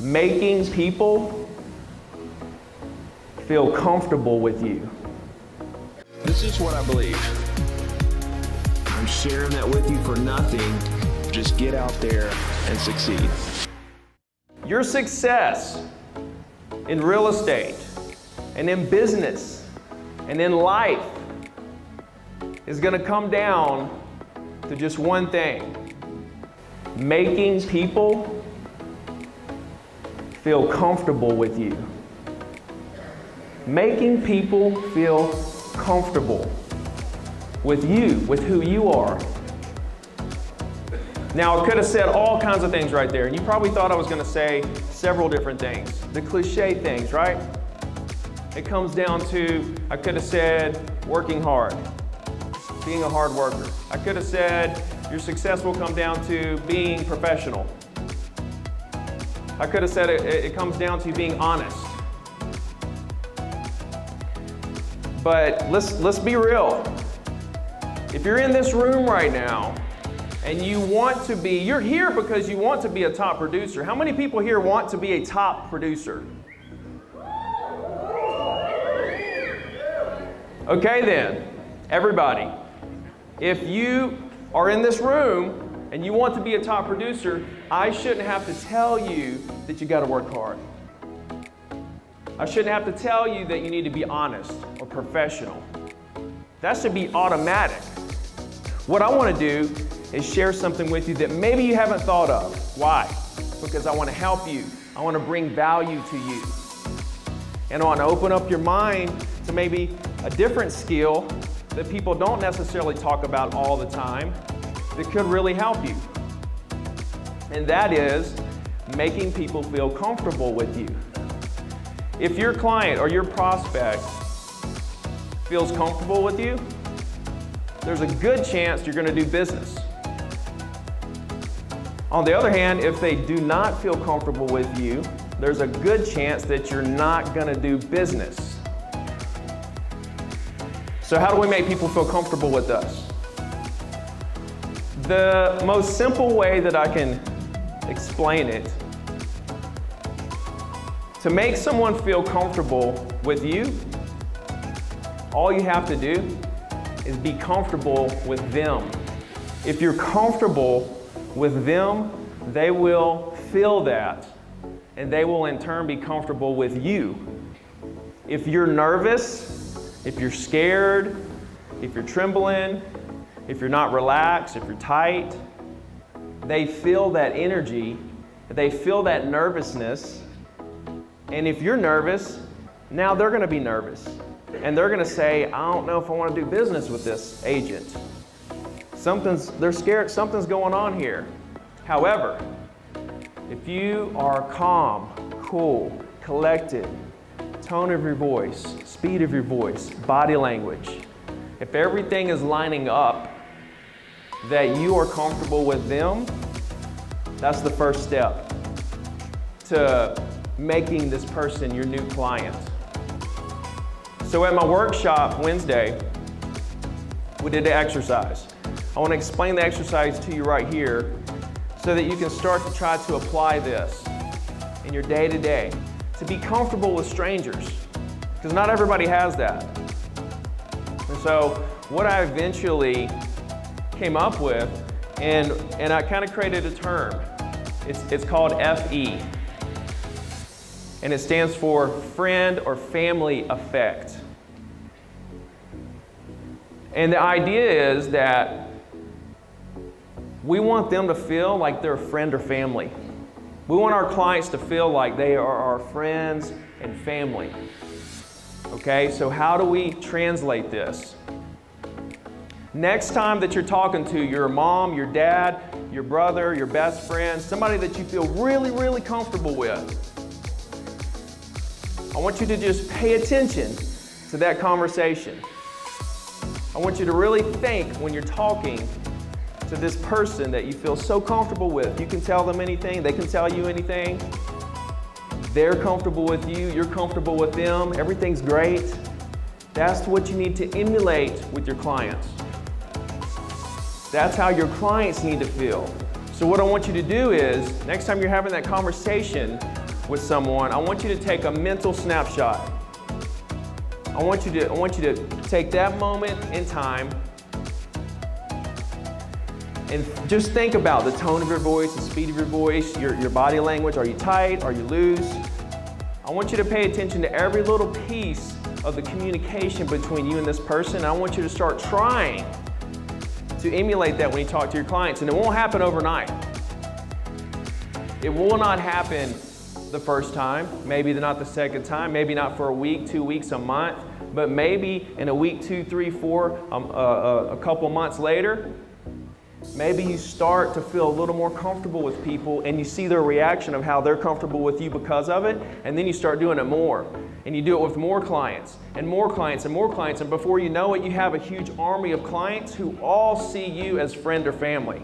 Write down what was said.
making people feel comfortable with you. This is what I believe. I'm sharing that with you for nothing. Just get out there and succeed. Your success in real estate and in business and in life is going to come down to just one thing making people feel comfortable with you. Making people feel comfortable with you, with who you are. Now, I could have said all kinds of things right there, and you probably thought I was going to say several different things. The cliche things, right? It comes down to I could have said working hard, being a hard worker. I could have said your success will come down to being professional. I could have said it, it comes down to being honest. But let's, let's be real. If you're in this room right now and you want to be, you're here because you want to be a top producer. How many people here want to be a top producer? Okay, then, everybody, if you are in this room and you want to be a top producer, I shouldn't have to tell you that you got to work hard. I shouldn't have to tell you that you need to be honest or professional. That should be automatic. What I want to do is share something with you that maybe you haven't thought of. Why? Because I want to help you. I want to bring value to you. And I want to open up your mind to maybe a different skill that people don't necessarily talk about all the time that could really help you. And that is making people feel comfortable with you. If your client or your prospect feels comfortable with you, there's a good chance you're going to do business. On the other hand, if they do not feel comfortable with you, there's a good chance that you're not going to do business. So, how do we make people feel comfortable with us? The most simple way that I can explain it to make someone feel comfortable with you, all you have to do is be comfortable with them. If you're comfortable with them, they will feel that and they will in turn be comfortable with you. If you're nervous, if you're scared, if you're trembling, if you're not relaxed, if you're tight, they feel that energy, they feel that nervousness. And if you're nervous, now they're going to be nervous. And they're going to say, I don't know if I want to do business with this agent. Something's, they're scared, something's going on here. However, if you are calm, cool, collected, tone of your voice, speed of your voice, body language, if everything is lining up that you are comfortable with them, that's the first step to making this person your new client. So at my workshop Wednesday, we did an exercise. I want to explain the exercise to you right here so that you can start to try to apply this in your day to day to be comfortable with strangers because not everybody has that. And so, what I eventually came up with, and, and I kind of created a term, it's, it's called FE. And it stands for friend or family effect. And the idea is that we want them to feel like they're a friend or family. We want our clients to feel like they are our friends and family. Okay, so how do we translate this? Next time that you're talking to your mom, your dad, your brother, your best friend, somebody that you feel really, really comfortable with, I want you to just pay attention to that conversation. I want you to really think when you're talking to this person that you feel so comfortable with. You can tell them anything, they can tell you anything. They're comfortable with you, you're comfortable with them, everything's great. That's what you need to emulate with your clients. That's how your clients need to feel. So, what I want you to do is, next time you're having that conversation with someone, I want you to take a mental snapshot. I want you to, I want you to take that moment in time and just think about the tone of your voice, the speed of your voice, your, your body language. Are you tight? Are you loose? I want you to pay attention to every little piece of the communication between you and this person. I want you to start trying to emulate that when you talk to your clients. And it won't happen overnight. It will not happen the first time, maybe not the second time, maybe not for a week, two weeks, a month, but maybe in a week, two, three, four, um, uh, uh, a couple months later, Maybe you start to feel a little more comfortable with people and you see their reaction of how they're comfortable with you because of it, and then you start doing it more. And you do it with more clients and more clients and more clients, and before you know it, you have a huge army of clients who all see you as friend or family.